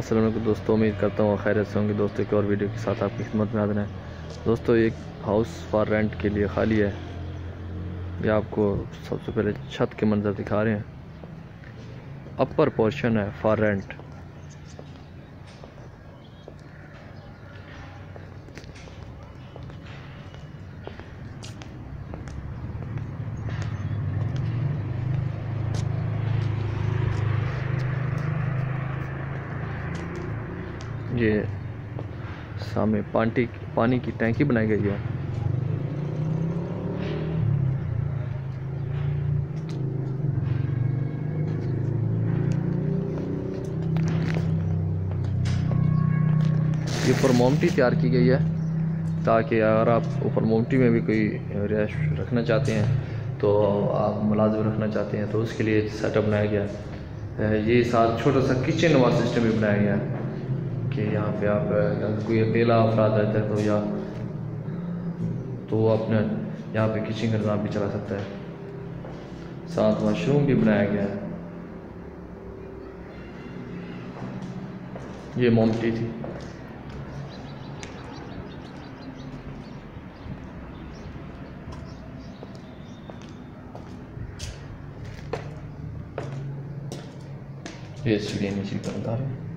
السلام علیکم دوستوں، امید کرتا ہوں خیرت سے ہوں گے۔ دوستوں ایک اور ویڈیو کے ساتھ آپ کی خدمت میں حاضر ہیں۔ دوستوں ایک ہاؤس فار رینٹ کے لیے خالی ہے۔ یہ آپ کو سب سے پہلے چھت کے منظر دکھا رہے ہیں۔ اپر پورشن ہے فار رینٹ۔ یہ سامنے پانٹی پانی کی ٹینکی بنائی گئی ہے۔ یہ اوپر مومٹی تیار کی گئی ہے تاکہ اگر آپ اوپر مومٹی میں بھی کوئی رہائش رکھنا چاہتے ہیں تو آپ ملازم رکھنا چاہتے ہیں تو اس کے لیے سیٹ اپ بنایا گیا ہے۔ یہ ساتھ چھوٹا سا کچن نواز سسٹم بھی بنایا گیا ہے۔ کہ یہاں پہ آپ اگر کوئی اکیلا افراد رہتا ہے تو یا تو وہ اپنے یہاں پہ کچن کا نظام بھی چلا سکتا ہے۔ ساتھ واش روم بھی بنایا گیا ہے۔ یہ مومٹی تھی۔ یہ سیڑھیاں نیچے کر رہے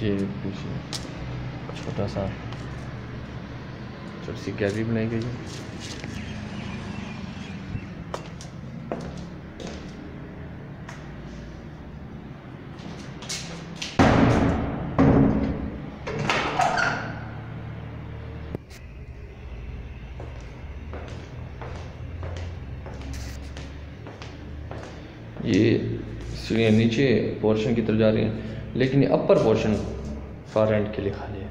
جی، یہ پیچھے چھوٹا سا۔ چھوٹی سی گیلری بنائی گئی ہے؟ سیڑھیاں نیچے پورشن کی طرف جا رہی ہیں۔ لیکن یہ اپر پورشن فار رینٹ کے لیے خالی ہے۔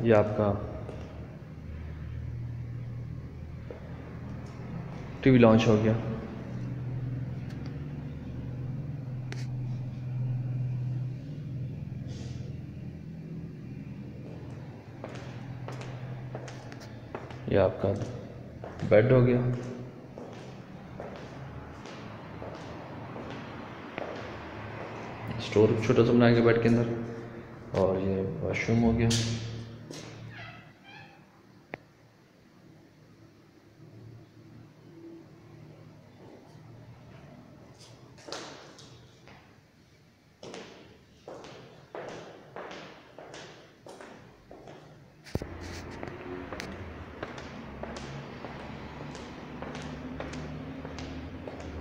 یہ آپ کا ٹی وی لانچ ہو گیا۔ یہ آپ کا بیڈ ہو گیا۔ اسٹور چھوٹا سا بنائیں گے بیڈ کے اندر اور یہ واش روم ہو گیا۔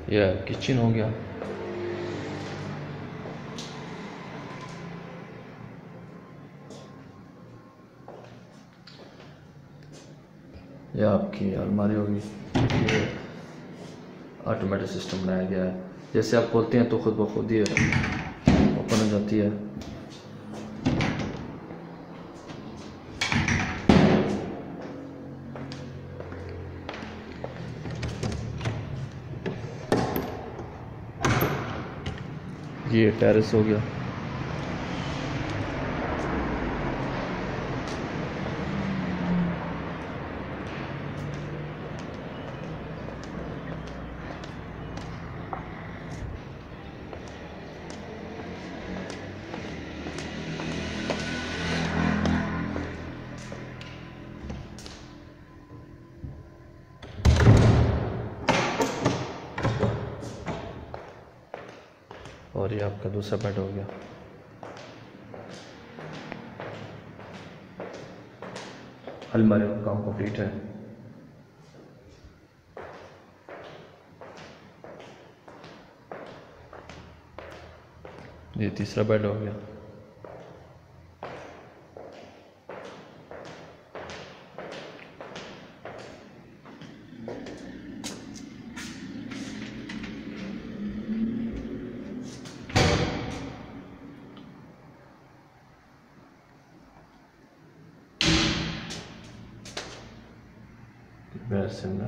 یہ کچن ہو گیا۔ یہ آپ کی الماری ہوگی، یہ آٹومیٹک سسٹم بنایا گیا ہے۔ جیسے آپ کھولتے ہیں تو خود بخود یہ اوپن ہو جاتی ہے۔ یہ ٹیرس ہو گیا۔ اور یہ آپ کا دوسرا بیڈ ہو گیا۔ الماری کا کام کمپلیٹ ہے۔ یہ تیسرا بیڈ ہو گیا۔ برسم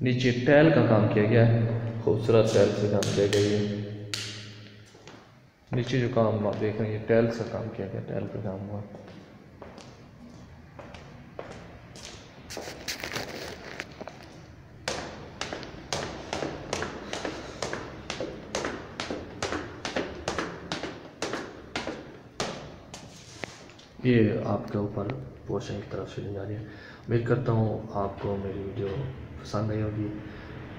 نیچے ٹیل کا کام کیا گیا ہے، خوبصورت ٹیل سے کام کیا گیا ہے۔ نیچے جو کام آپ دیکھ رہے ہیں ٹیل سے کام کیا گیا ٹیل پہ کام ہوا۔ یہ آپ کے اوپر پوشن کی طرف سے جا رہی ہے۔ امید کرتا ہوں آپ کو میری ویڈیو پسند نہیں ہوگی۔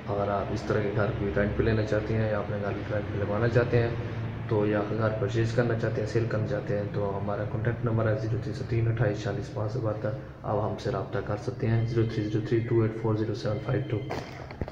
اگر آپ اس طرح کے گھر کوئی رینٹ پہ لینا چاہتے ہیں یا اپنے گھر کی رینٹ پہ لگوانا چاہتے ہیں تو یا گھر پرچیز کرنا چاہتے ہیں سیل کرنا چاہتے ہیں، تو ہمارا کانٹیکٹ نمبر ہے زیرو تھری سو تین اٹھائیس چالیس پانچ سو بہتر۔ آپ ہم سے رابطہ کر سکتے ہیں zero three zero three two eight four zero seven five two